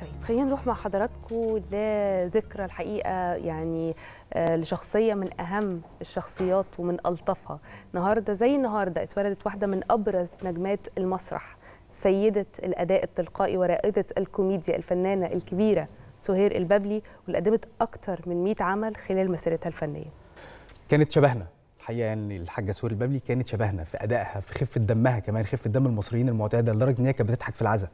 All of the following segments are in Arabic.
طيب خلينا نروح مع حضراتكم لذكرى الحقيقة يعني آه، لشخصية من أهم الشخصيات ومن ألطفها. النهارده زي النهارده اتولدت واحدة من أبرز نجمات المسرح سيدة الأداء التلقائي ورائدة الكوميديا الفنانة الكبيرة سهير البابلي واللي قدمت أكتر من 100 عمل خلال مسيرتها الفنية. كانت شبهنا. الحقيقة يعني الحاجة سهير البابلي كانت شبهنا في أدائها في خفة دمها كمان خفة دم المصريين المعتادة لدرجة إن هي كانت بتضحك في العزاء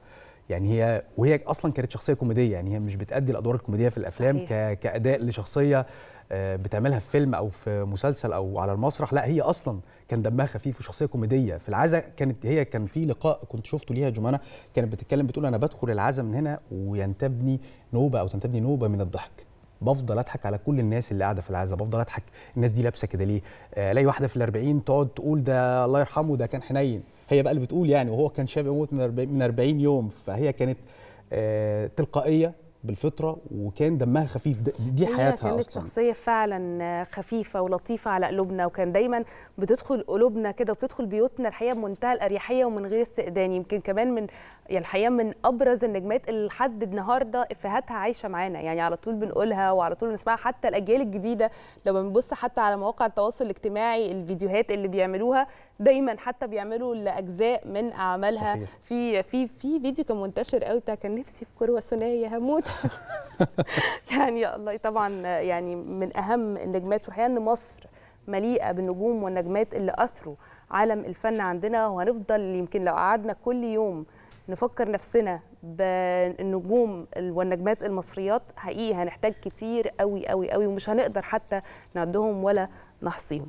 يعني هي وهي أصلا كانت شخصية كوميدية يعني هي مش بتأدي الأدوار الكوميدية في الأفلام صحيح. ك... كأداء لشخصية آه، بتعملها في فيلم أو في مسلسل أو على المسرح لا هي أصلا كان دمها خفيف وشخصية كوميدية. في العزاء كانت هي كان في لقاء كنت شفته ليها جمانة كانت بتتكلم بتقول أنا بدخل العزاء من هنا وينتابني نوبة أو تنتابني نوبة من الضحك. بفضل أضحك على كل الناس اللي قاعدة في العزاء بفضل أضحك الناس دي لابسة كده ليه؟ آه، ألاقي واحدة في الأربعين تقعد تقول ده الله يرحمه ده كان حنين. هي بقى اللي بتقول يعني وهو كان شاب يموت من 40 من 40 يوم فهي كانت آه، تلقائية. بالفطرة وكان دمها خفيف. دي هي حياتها كانت أصلا. شخصية فعلا خفيفة ولطيفة على قلوبنا وكان دايما بتدخل قلوبنا كده وبتدخل بيوتنا الحقيقة بمنتهى الأريحية ومن غير استئذان يمكن كمان من يعني الحقيقة من أبرز النجمات اللي لحد النهاردة إفيهاتها عايشة معانا. يعني على طول بنقولها وعلى طول بنسمعها حتى الأجيال الجديدة. لما بنبص حتى على مواقع التواصل الاجتماعي الفيديوهات اللي بيعملوها دايما حتى بيعملوا لأجزاء من أعمالها. صحيح. في في في فيديو كان منتشر قوي بتاع كان نفسي في كروة ثنائية هموت. يعني الله طبعا يعني من أهم النجمات والحقيقة إن مصر مليئة بالنجوم والنجمات اللي أثروا عالم الفن عندنا وهنفضل يمكن لو قعدنا كل يوم نفكر نفسنا بالنجوم والنجمات المصريات حقيقي هنحتاج كتير قوي قوي قوي ومش هنقدر حتى نعدهم ولا نحصيهم.